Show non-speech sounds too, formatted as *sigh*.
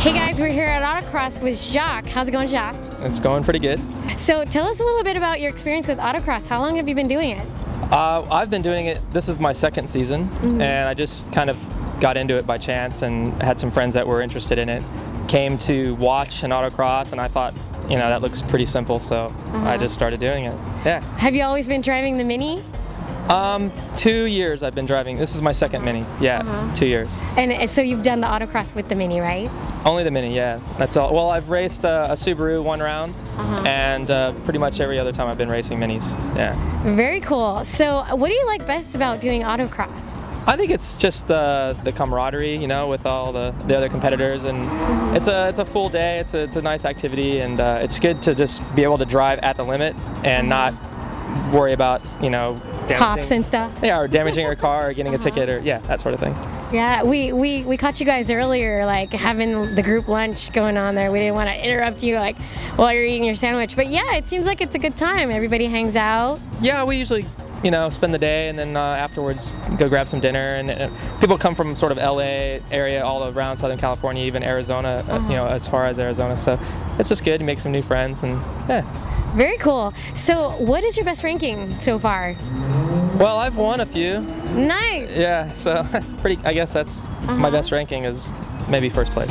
Hey guys, we're here at Autocross with Jacques. How's it going, Jacques? It's going pretty good. So tell us a little bit about your experience with autocross. How long have you been doing it? Uh, I've been doing it, this is my second season, Mm-hmm. and I just kind of got into it by chance and had some friends that were interested in it. Came to watch an autocross, and I thought, you know, that looks pretty simple, so Uh-huh. I just started doing it. Yeah. Have you always been driving the Mini? Um, two years I've been driving. This is my second Mini. Yeah, Uh-huh. two years. And uh, so you've done the autocross with the Mini, right? Only the Mini, yeah. That's all. Well, I've raced uh, a Subaru one round, Uh-huh. and uh, pretty much every other time I've been racing Minis. Yeah. Very cool. So what do you like best about doing autocross? I think it's just uh, the camaraderie, you know, with all the, the other competitors, and it's a it's a full day. It's a it's a nice activity, and uh, it's good to just be able to drive at the limit and not worry about you know Cops and stuff? yeah, or damaging your *laughs* car or getting a ticket or yeah, that sort of thing. Yeah, we, we, we caught you guys earlier, like having the group lunch going on there. We didn't want to interrupt you, like while you're eating your sandwich. But yeah, it seems like it's a good time. Everybody hangs out. Yeah, we usually you know spend the day and then uh, afterwards go grab some dinner and uh, people come from sort of LA area all around Southern California, even Arizona, uh, you know, as far as Arizona. So it's just good to make some new friends and yeah. Very cool. So, what is your best ranking so far? Well, I've won a few. Nice. Yeah, so *laughs* pretty. I guess that's my uh-huh. best ranking is maybe first place.